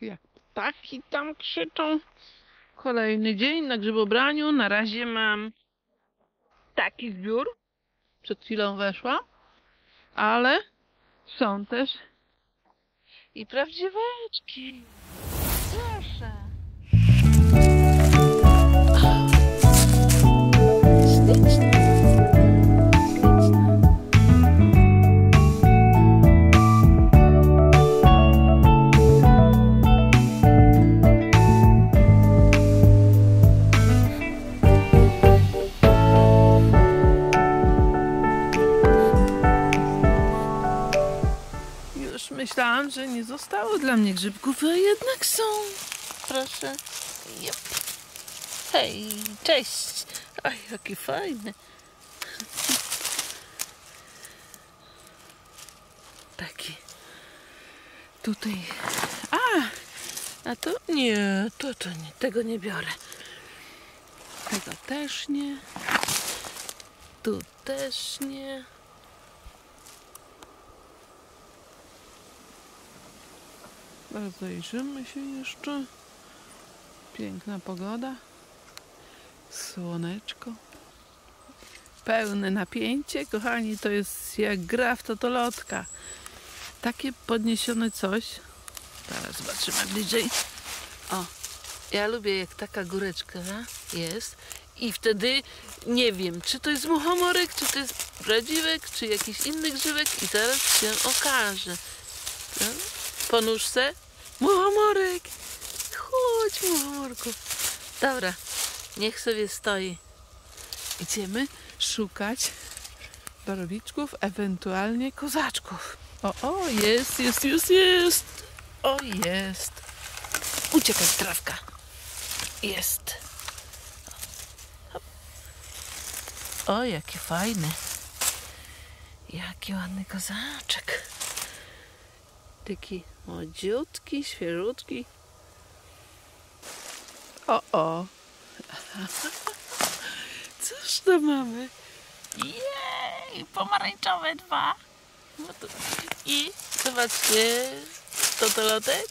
Jak ptaki tam krzyczą. Kolejny dzień na grzybobraniu. Na razie mam taki zbiór. Przed chwilą weszła. Ale są też i prawdziweczki. Myślałam, że nie zostało dla mnie grzybków, a jednak są. Proszę. Jep. Hej, cześć. Oj, jakie fajne. Taki. Tutaj. A! A to nie, to to nie, tego nie biorę. Tego też nie. Tu też nie. Rozejrzymy się jeszcze. Piękna pogoda. Słoneczko. Pełne napięcie, kochani, to jest jak gra w totolotka. Takie podniesione coś. Teraz zobaczymy bliżej. O, ja lubię jak taka góreczka jest. I wtedy nie wiem, czy to jest muchomorek, czy to jest prawdziwek, czy jakiś inny grzybek. I zaraz się okaże. No, po nóżce. Muchomorek! Chodź, muchomorku. Dobra, niech sobie stoi. Idziemy szukać borowiczków, ewentualnie kozaczków. O, o, jest, jest, jest, jest. O, jest. Uciekaj, trawka. Jest. O, jakie fajne. Jaki ładny kozaczek. Taki młodziutki, świeżutki. O, o. Cóż to mamy? Jej, pomarańczowe dwa. No to- I zobaczcie, totolotek.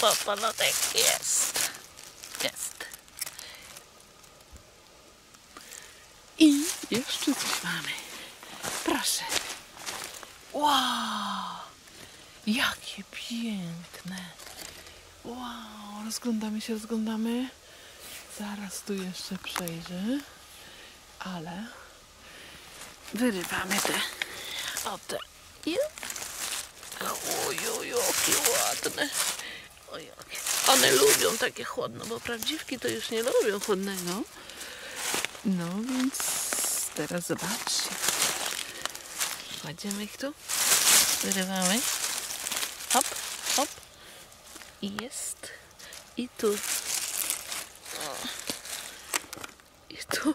Totolotek jest. Jest. I jeszcze coś mamy. Proszę. Wow! Jakie piękne. Wow, rozglądamy się, rozglądamy. Zaraz tu jeszcze przejrzę. Ale wyrywamy te. O te. I- Oj, oj, jakie ładne. Oj, jakie. One lubią takie chłodno, bo prawdziwki to już nie lubią chłodnego. No więc teraz zobaczcie. Kładziemy ich tu. Wyrywamy. Hop, hop. I jest. I tu. I tu.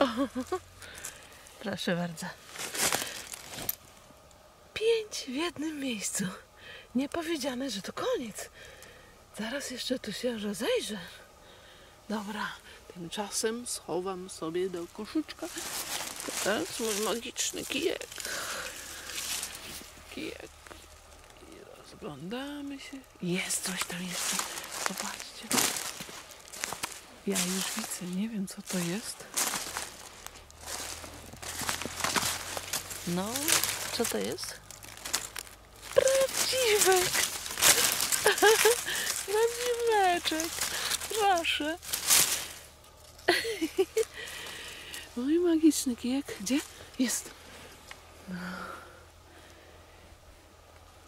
O. Proszę bardzo. Pięć w jednym miejscu. Nie powiedziane, że to koniec. Zaraz jeszcze tu się rozejrzę. Dobra, tymczasem schowam sobie do koszyczka. Teraz mój magiczny kijek. Kijek. I rozglądamy się. Jest coś tam jeszcze. Zobaczcie. Ja już widzę, nie wiem co to jest. No, co to jest? Prawdziwek! Prawdziweczek! Proszę. Mój magiczny kijek. Gdzie? Jest. No.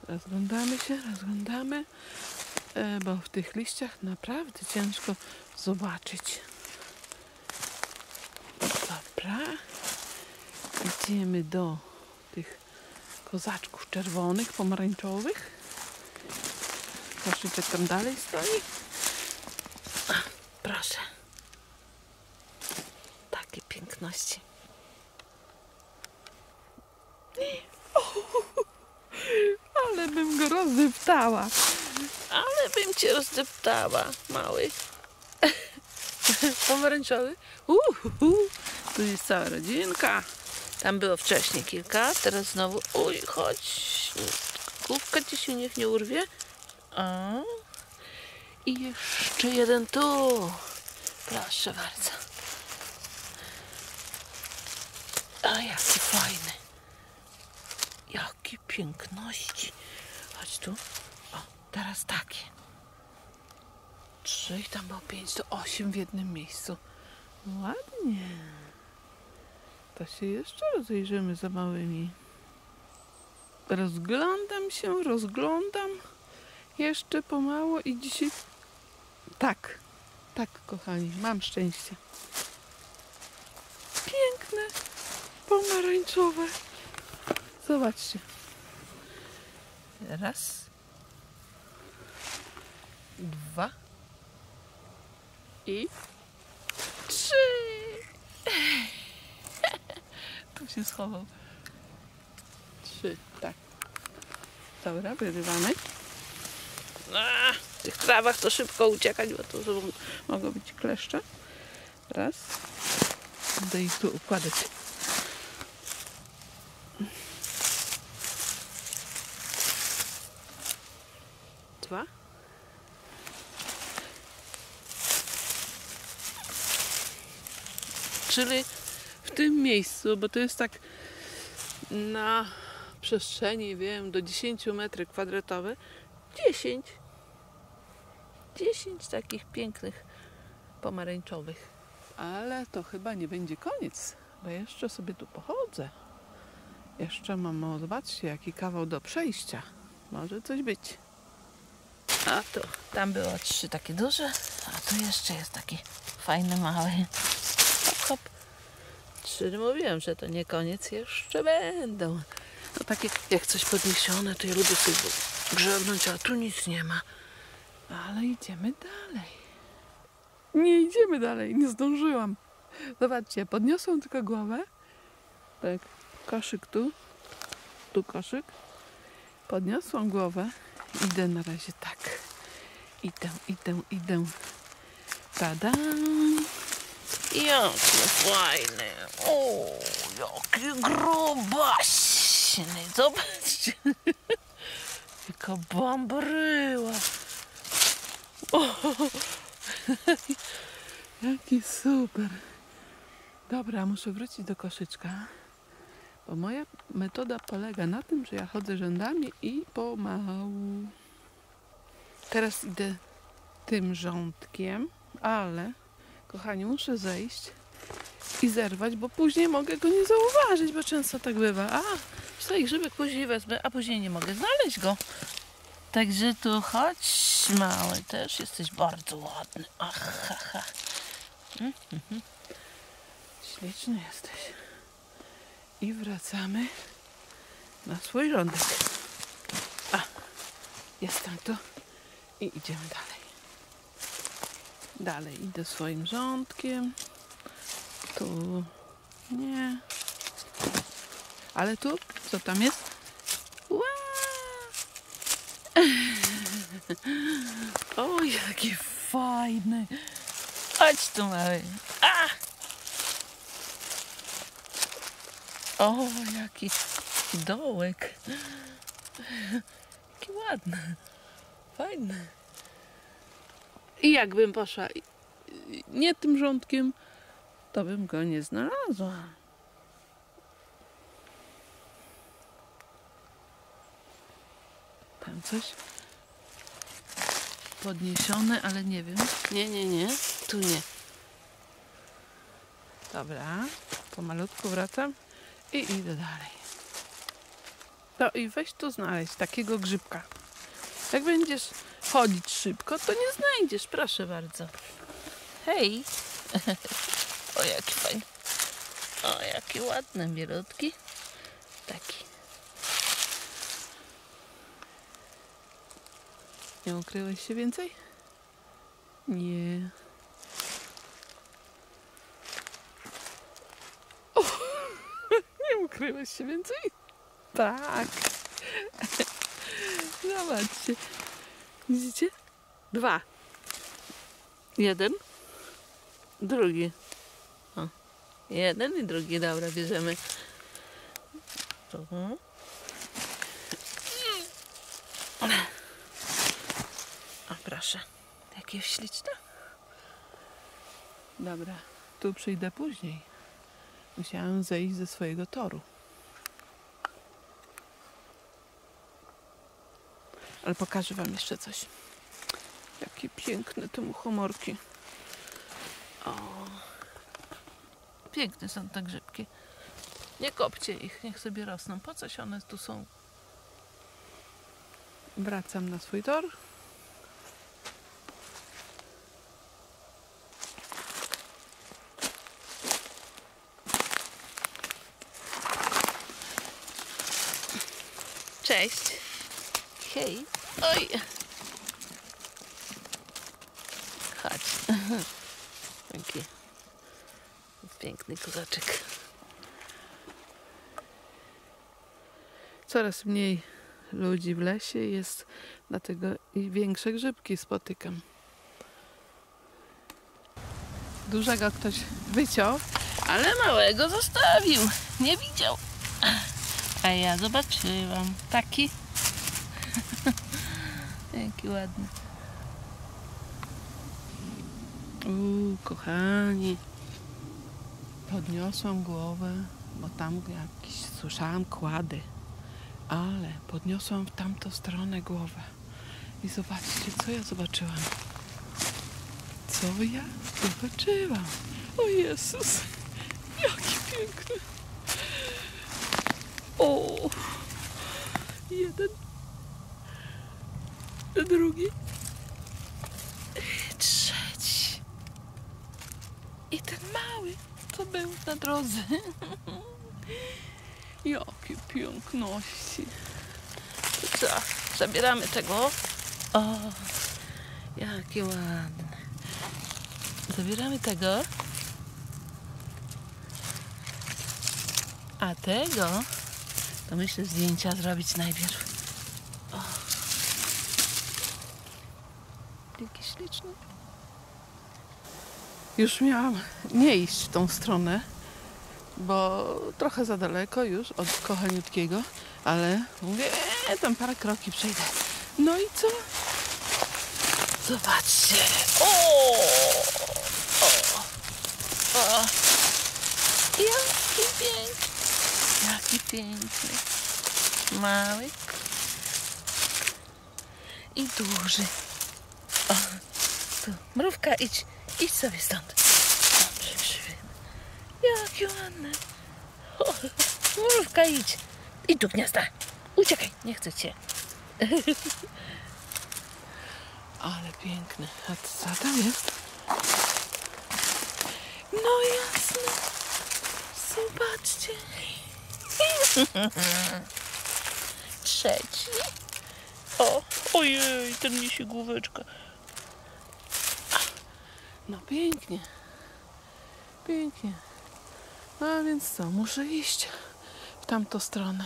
Rozglądamy się, rozglądamy, e, bo w tych liściach naprawdę ciężko zobaczyć. Dobra. Idziemy do tych kozaczków czerwonych, pomarańczowych. Koszyczek tam dalej stoi. Proszę. Takie piękności. Ale bym go rozdeptała. Ale bym cię rozdeptała, mały. Pomarańczowy. Uhu, tu jest cała rodzinka. Tam było wcześniej kilka, teraz znowu. Uj, chodź. Główka ci się niech nie urwie. O, I jeszcze jeden tu. Proszę bardzo. A jaki fajny. Jakie piękności. Tu. O, teraz takie. Trzy i tam było pięć, to osiem w jednym miejscu. Ładnie. To się jeszcze rozejrzymy za małymi. Rozglądam się, rozglądam. Jeszcze pomału i dzisiaj... Tak, tak kochani, mam szczęście. Piękne, pomarańczowe. Zobaczcie. Raz. Dwa. I trzy. Tu się schował. Trzy, tak. Dobra, wyrywamy. A, w tych trawach to szybko uciekać, bo to mogą być kleszcze. Raz. Będę ich tu układać. Dwa. Czyli w tym miejscu, bo to jest tak na przestrzeni, wiem, do 10 metrów kwadratowych, 10. 10 takich pięknych pomarańczowych. Ale to chyba nie będzie koniec, bo jeszcze sobie tu pochodzę. Jeszcze mam, o, zobaczcie, jaki kawał do przejścia. Może coś być. A to, tam było trzy takie duże, a tu jeszcze jest taki fajny, mały. Hop, hop. Trzy, mówiłem, że to nie koniec, jeszcze będą. No takie, jak coś podniesione, to ja lubię sobie grzebnąć, a tu nic nie ma. Ale idziemy dalej. Nie idziemy dalej, nie zdążyłam. Zobaczcie, podniosłam tylko głowę. Tak, koszyk tu, tu koszyk. Podniosłam głowę. Idę na razie tak. Idę, idę, idę. Tada! Jakie fajne. O, jakie grubaśny. Zobaczcie. Jaka bambryła. O, jaki super. Dobra, muszę wrócić do koszyczka. Bo moja metoda polega na tym, że ja chodzę rzędami i pomału. Teraz idę tym rządkiem, ale kochani, muszę zejść i zerwać, bo później mogę go nie zauważyć, bo często tak bywa. A, stoi grzybek, później wezmę, a później nie mogę znaleźć go. Także tu chodź, mały, też jesteś bardzo ładny. Ach, ha, ha. Mm, mhm. Śliczny jesteś. I wracamy na swój rządek. A, jestem tu i idziemy dalej. Dalej idę swoim rządkiem. Tu nie. Ale tu, co tam jest? O, jaki fajny. Chodź tu, mały. A! O, jaki dołek. Jaki ładny. Fajny. I jakbym poszła nie tym rządkiem, to bym go nie znalazła. Tam coś podniesione, ale nie wiem. Nie, nie, nie. Tu nie. Dobra, pomalutku wracam i idę dalej. No i weź tu znaleźć takiego grzybka. Jak będziesz chodzić szybko, to nie znajdziesz, proszę bardzo. Hej! o, jaki fajny. O, jaki ładny, bielutki. Taki. Nie ukryłeś się więcej? Nie. O, nie ukryłeś się więcej? Tak. Zobaczcie. Widzicie? Dwa. Jeden. Drugi. O. Jeden i drugi. Dobra, bierzemy. Tu. O, proszę. Jakie śliczne. Dobra, tu przyjdę później. Musiałam zejść ze swojego toru. Ale pokażę wam jeszcze coś. Jakie piękne te muchomorki. O. Piękne są te grzybki. Nie kopcie ich, niech sobie rosną. Po coś one tu są? Wracam na swój tor. Cześć. Hej. Oj. Chodź. Taki piękny kozaczek. Coraz mniej ludzi w lesie jest, dlatego i większe grzybki spotykam. Dużego ktoś wyciął, ale małego zostawił. Nie widział. A ja zobaczyłam. Taki. Jaki ładny. Uuu, kochani. Podniosłam głowę, bo tam jakiś słyszałam kłady. Ale podniosłam w tamtą stronę głowę. I zobaczcie, co ja zobaczyłam. Co ja zobaczyłam? O Jezus, jaki piękny. O, jeden, drugi, trzeci. I ten mały, co był na drodze. Jakie piękności. Zabieramy tego. O, jakie ładne. Zabieramy tego. A tego to myślę zdjęcia zrobić najpierw. Jaki śliczny. Już miałam nie iść w tą stronę, bo trochę za daleko już od kochaniutkiego, ale mówię, e, tam parę kroki przejdę. No i co? Zobaczcie. O! O! o. Jaki piękny. Jaki piękny. Mały. I duży. O, tu. Mrówka, idź. Idź sobie stąd. Jakie ładne. O, mrówka, idź. Idź do gniazda. Uciekaj, nie chcę cię. Ale piękny. A co tam jest? No jasne. Zobaczcie. Trzeci. O, ojej, ten niesie główeczka. No pięknie. Pięknie. A więc co, muszę iść w tamtą stronę.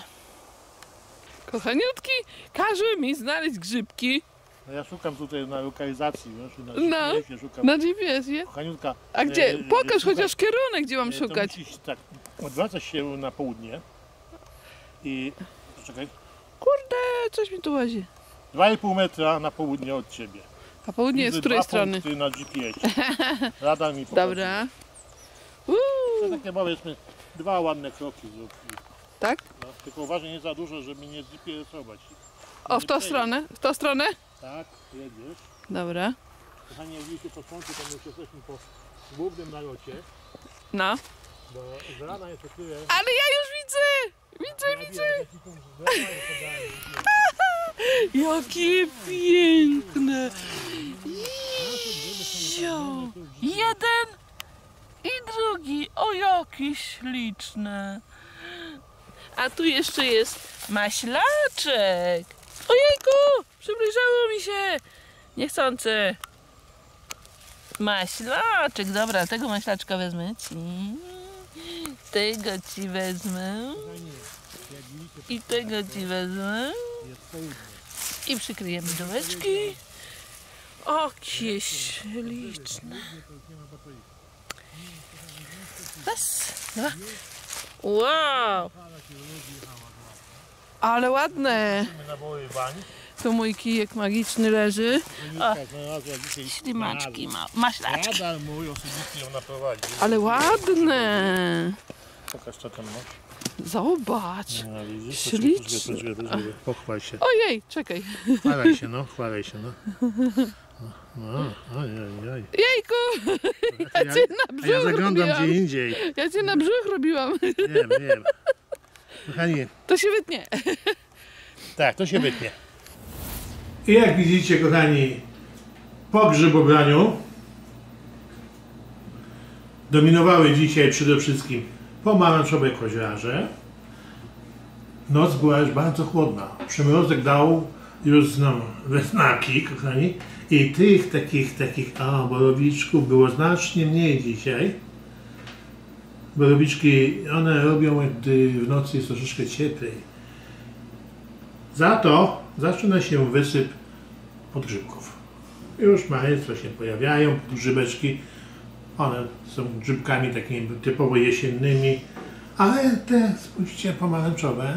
Kochaniutki, każe mi znaleźć grzybki No ja szukam tutaj na lokalizacji, wiesz, na No. GPS-ie szukam. na GPS-ie. Kochaniutka, A gdzie? e, Pokaż chociaż kierunek, gdzie mam e, szukać. musisz tak, odwracasz się na południe i, czekaj, Kurde, coś mi tu łazi. 2,5 metra na południe od ciebie. A południe jest z której strony? punkty na GPS-ie. Rada mi pokazuje. Dobra. To takie powiedzmy, dwa ładne kroki zrób. tak? No, tylko uważaj nie za dużo, żeby nie GPS-ować. O, w tą stronę? W tą stronę? Tak, jedziesz. Dobra. Kochani, jak widzicie po słońcu, to my już jesteśmy po głównym nalocie, No. bo z rana jest o tyle... Ale ja już widzę! Widzę, widzę! Jakie piękne! Jeden i drugi. O, jakie śliczne. A tu jeszcze jest maślaczek. Ojejku, przybliżało mi się. Niechcący. Maślaczek. Dobra, tego maślaczka wezmę ci. Tego ci wezmę. I tego ci wezmę. I przykryjemy dołeczki. Okie śliczne. Raz, dwa. Wow! Ale ładne. Tu mój kijek magiczny leży. Dzisiaj Ślimaczki ma, maślaczki. Ale ładne. Pokaż co tam masz. Zobacz. No, widzisz? Ślicznie. Poczekaj, poczekaj, poczekaj. Pochwal się. Ojej, czekaj. Chwalaj się, no, chwalaj się, no. No, oj, oj, oj. Jejku, Ja, ja cię na a ja brzuch zaglądam robiłam. gdzie indziej. Ja cię na brzuch robiłam. Wiem, wiem. Kochani, To się wytnie. tak, to się wytnie. I jak widzicie, kochani, po grzybobraniu dominowały dzisiaj przede wszystkim pomarańczowe koziarze. Noc była już bardzo chłodna. Przymrozek dał już nam znaki, kochani. I tych takich, takich, a, borowiczków było znacznie mniej dzisiaj. Borowiczki, one robią, gdy w nocy jest troszeczkę cieplej. Za to zaczyna się wysyp podgrzybków. Już maleństwo się pojawiają, podgrzybeczki. One są grzybkami takimi typowo jesiennymi, ale te, spójrzcie, pomarańczowe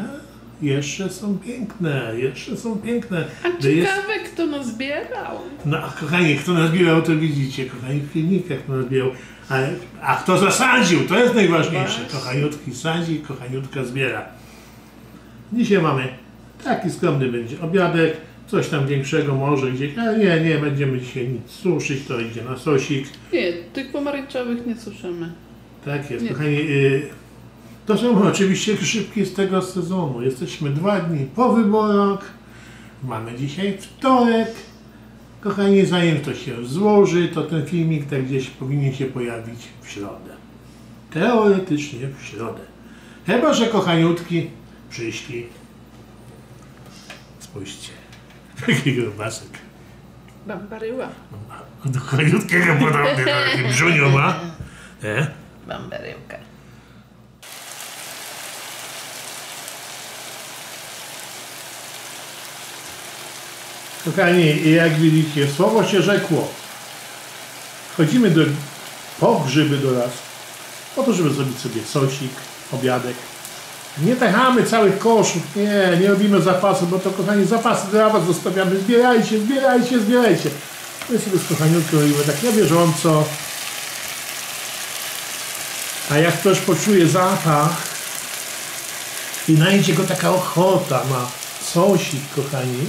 jeszcze są piękne, jeszcze są piękne. Gdy jest- Ciekawe, kto nas zbierał. no, a kochani, kto nazbierał, to widzicie, kochani, w filmikach kto nazbierał. Ale, a kto zasadził, to jest najważniejsze. Właśnie. Kochaniutki sadzi, kochaniutka zbiera. Dzisiaj mamy taki skromny będzie obiadek, coś tam większego może gdzieś, ale nie, nie, będziemy dzisiaj nic suszyć, to idzie na sosik. Nie, tych pomarańczowych nie suszymy. Tak jest, Nie. kochani. Y, to są oczywiście grzybki z tego sezonu. Jesteśmy dwa dni po wyborach. Mamy dzisiaj wtorek. Kochani, zanim to się złoży, to ten filmik tak gdzieś powinien się pojawić w środę. Teoretycznie w środę. Chyba, że kochaniutki przyszli. Spójrzcie. Jaki grubasek. Bambaryła. Do kochaniutkiego podobny, taki brzuniu ma. Nie? Bambaryłka. Kochani, jak widzicie, słowo się rzekło. Wchodzimy do, po grzyby do lasu, po to, żeby zrobić sobie sosik, obiadek. Nie tachamy całych koszów, nie, nie robimy zapasu, bo to kochani zapasy dla was zostawiamy. Zbierajcie, zbierajcie, zbierajcie. My sobie z kochaniutką robimy tak na bieżąco. A jak ktoś poczuje zapach i najdzie go taka ochota na sosik, kochani,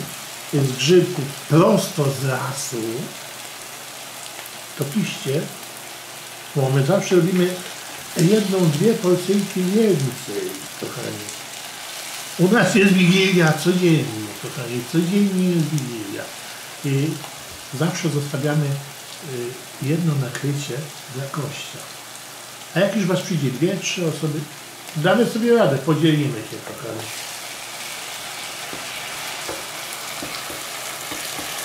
z grzybków prosto z lasu, to piszcie, bo my zawsze robimy jedną, dwie porcyjki więcej, kochani. U nas jest Wigilia codziennie, kochani, codziennie jest Wigilia. I zawsze zostawiamy y, jedno nakrycie dla gościa. A jak już was przyjdzie dwie, trzy osoby, damy sobie radę, podzielimy się, kochani.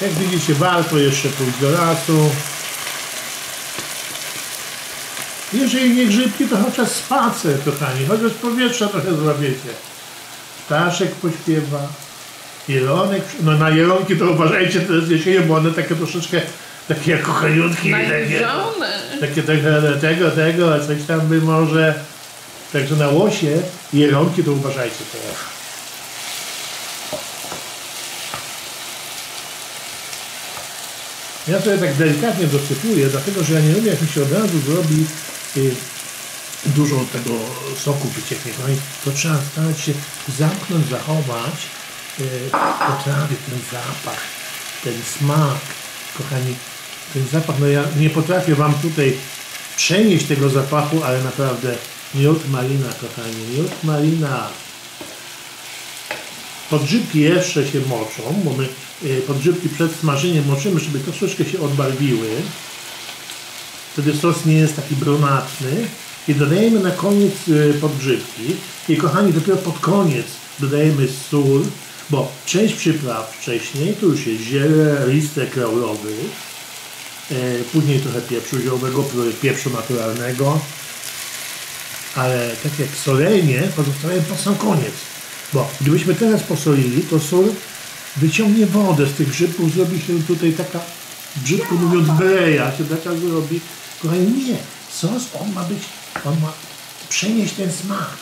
Jak widzicie, warto jeszcze pójść do lasu. Jeżeli nie grzybki, to chociaż spacer, kochani. Chociaż powietrza trochę złapiecie. Ptaszek pośpiewa. Jelonek, no na jelonki to uważajcie teraz jesienią, bo one takie troszeczkę takie jak kochaniutki. Takie, takie tego, tego, tego, coś tam by może. Także na łosie i jelonki to uważajcie teraz. Ja sobie tak delikatnie dosypuję, dlatego że ja nie lubię, jak mi się od razu zrobi dużo tego soku wycieknie. No to trzeba starać się zamknąć, zachować y, potrawy, ten zapach, ten smak. Kochani, ten zapach, no ja nie potrafię Wam tutaj przenieść tego zapachu, ale naprawdę miód malina, kochani, miód malina. Podgrzybki jeszcze się moczą, bo my y, podgrzybki przed smażeniem moczymy, żeby troszeczkę się odbarwiły. Wtedy sos nie jest taki brunatny. I dodajemy na koniec y, podgrzybki. I kochani, dopiero pod koniec dodajemy sól, bo część przypraw wcześniej to już jest ziele, listek laurowy, y, później trochę pieprzu ziołowego, pieprzu naturalnego, ale tak jak solenie pozostawiam po sam koniec. Bo gdybyśmy teraz posolili, to sól wyciągnie wodę z tych grzybków, zrobi się tutaj taka, brzydko mówiąc, breja się taka zrobi. Kochani, nie. Sos, on ma być, on ma przenieść ten smak.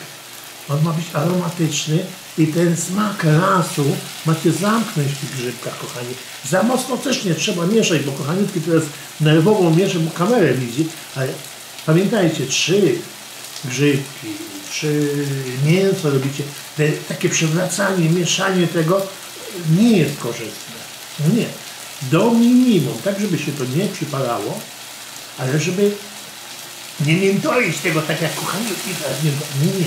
On ma być aromatyczny i ten smak lasu macie zamknąć w tych grzybkach, kochani. Za mocno też nie trzeba mieszać, bo kochaniutki teraz nerwowo miesza, bo kamerę widzi, ale pamiętajcie, trzy grzybki, czy mięso robicie, te, takie przewracanie, mieszanie tego nie jest korzystne. Nie. Do minimum, tak żeby się to nie przypalało, ale żeby nie miętolić tego tak jak kochaniutki teraz nie, nie, nie.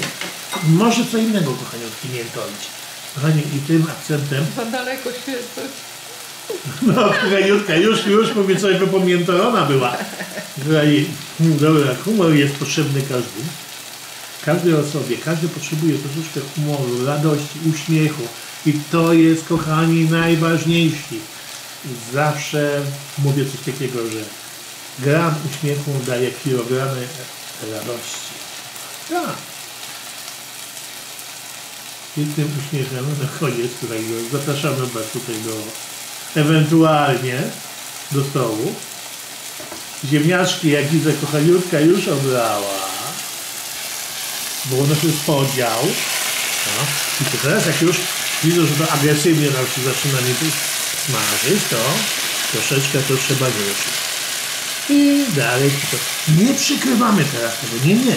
Może co innego kochaniutki miętolić. Kochani, i tym akcentem Za daleko świecę. no, kochaniutka, już, już mówię sobie, by pomiętolona była. Kochani, dobra, humor jest potrzebny każdemu. Każdej osobie, każdy potrzebuje troszeczkę humoru, radości, uśmiechu. I to jest, kochani, najważniejsi. Zawsze mówię coś takiego, że gram uśmiechu daje kilogramy radości. Tak. I tym uśmiechem na koniec tutaj zapraszamy Was tutaj do ewentualnie do stołu. Ziemniaczki, jak widzę, kochaniutka już obrała. Bo u nas jest podział. No. I to teraz jak już widzę, że to agresywnie nam się zaczyna tu smażyć, to troszeczkę to trzeba ruszyć. I dalej. Nie przykrywamy teraz tego. Nie, nie.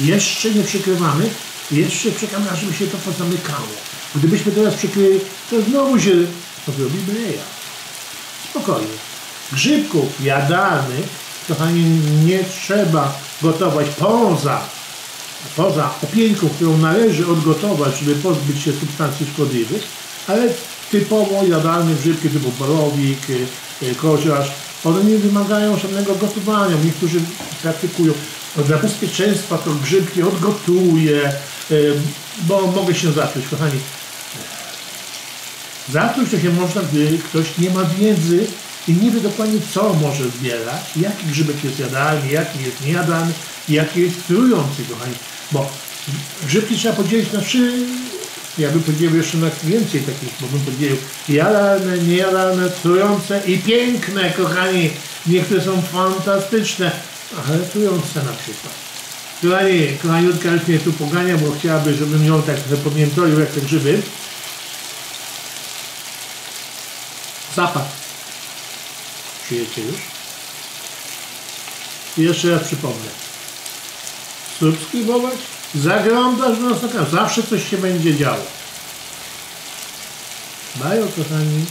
Jeszcze nie przykrywamy. Jeszcze czekamy, aż się to pozamykało. Gdybyśmy teraz przykryli, to znowu się zrobi breja. Spokojnie. Grzybków jadalnych, kochani, nie trzeba gotować poza, poza opieńką, którą należy odgotować, żeby pozbyć się substancji szkodliwych, ale typowo jadalne grzybki typu borowik, y, y, koziarz, one nie wymagają żadnego gotowania. Niektórzy praktykują. Dla bezpieczeństwa to grzybki odgotuję, bo mogę się zatruć. Kochani, Zatruć to się można, gdy ktoś nie ma wiedzy i nie wie dokładnie, co może zbierać, jaki grzybek jest jadalny, jaki jest niejadalny, jaki jest trujący, kochani. Bo grzybki trzeba podzielić na trzy, ja bym podzielił jeszcze na więcej takich, bo bym podzielił jadalne, niejadalne, trujące i piękne, kochani. Niektóre są fantastyczne, ale trujące na przykład. Kochani, kochaniutka już mnie tu pogania, bo chciałaby, żebym ją tak zapamiętolił jak te grzyby. Zapach. Czujecie już? I jeszcze raz przypomnę. Subskrybować, zaglądać do nas na. Zawsze coś się będzie działo. Bajo, kochani.